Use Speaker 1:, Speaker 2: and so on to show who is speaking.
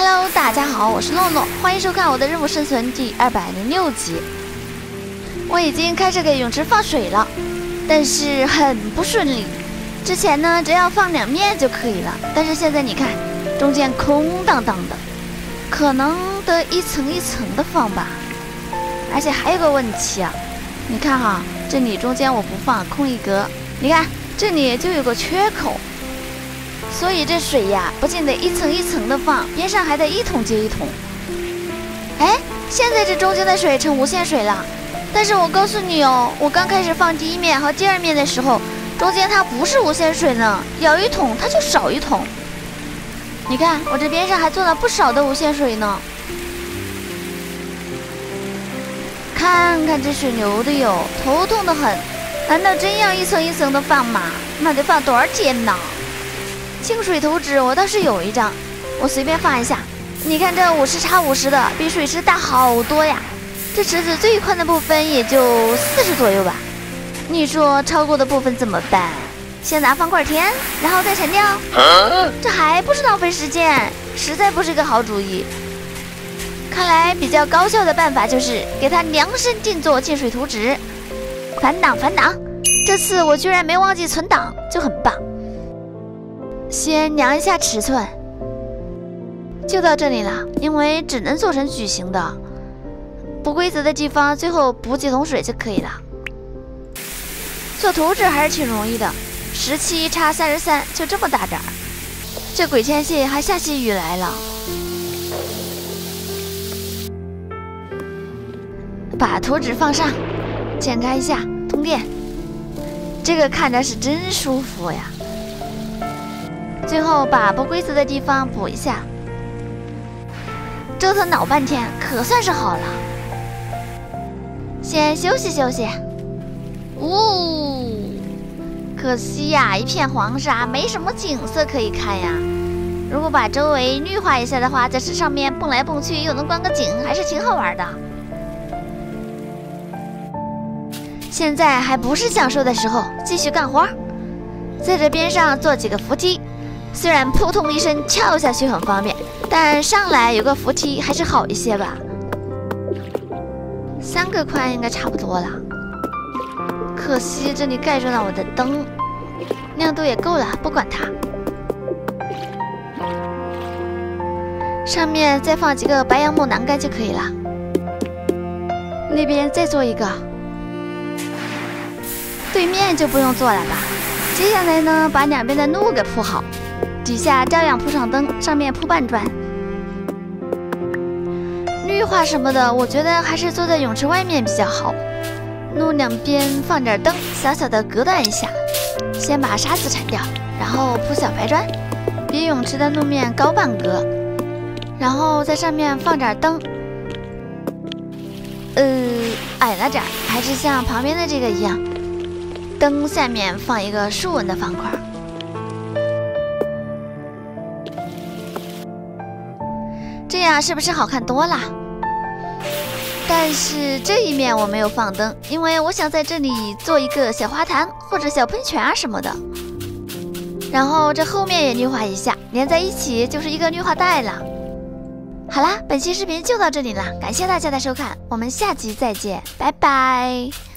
Speaker 1: Hello，大家好，我是诺诺，欢迎收看我的任务生存第二百零六集。我已经开始给泳池放水了，但是很不顺利。之前呢，只要放两面就可以了，但是现在你看，中间空荡荡的，可能得一层一层的放吧。而且还有个问题啊，你看哈，这里中间我不放，空一格，你看这里就有个缺口。所以这水呀，不仅得一层一层的放，边上还得一桶接一桶。哎，现在这中间的水成无限水了。但是我告诉你哦，我刚开始放第一面和第二面的时候，中间它不是无限水呢，舀一桶它就少一桶。你看我这边上还做了不少的无限水呢。看看这水流的哟，头痛的很。难道真要一层一层的放吗？那得放多少天呢？净水图纸我倒是有一张，我随便放一下。你看这五十叉五十的，比水池大好多呀。这池子最宽的部分也就四十左右吧。你说超过的部分怎么办？先拿方块填，然后再沉掉。这还不是浪费时间，实在不是个好主意。看来比较高效的办法就是给它量身定做净水图纸。反挡反挡，这次我居然没忘记存档，就很棒。先量一下尺寸，就到这里了。因为只能做成矩形的，不规则的地方最后补几桶水就可以了。做图纸还是挺容易的，十七差三十三，就这么大点儿。这鬼天气还下起雨来了，把图纸放上，检查一下通电。这个看着是真舒服呀。最后把不规则的地方补一下，折腾老半天，可算是好了。先休息休息。呜，可惜呀，一片黄沙，没什么景色可以看呀。如果把周围绿化一下的话，在这上面蹦来蹦去，又能观个景，还是挺好玩的。现在还不是享受的时候，继续干活，在这边上做几个扶梯。虽然扑通一声跳下去很方便，但上来有个扶梯还是好一些吧。三个宽应该差不多了。可惜这里盖住了我的灯，亮度也够了，不管它。上面再放几个白杨木栏杆就可以了。那边再做一个，对面就不用做了吧。接下来呢，把两边的路给铺好。底下照样铺上灯，上面铺半砖。绿化什么的，我觉得还是坐在泳池外面比较好。路两边放点灯，小小的隔断一下。先把沙子铲掉，然后铺小白砖，比泳池的路面高半格。然后在上面放点灯，呃，矮了点，还是像旁边的这个一样。灯下面放一个竖纹的方块。这样是不是好看多了？但是这一面我没有放灯，因为我想在这里做一个小花坛或者小喷泉啊什么的。然后这后面也绿化一下，连在一起就是一个绿化带了。好啦，本期视频就到这里了，感谢大家的收看，我们下集再见，拜拜。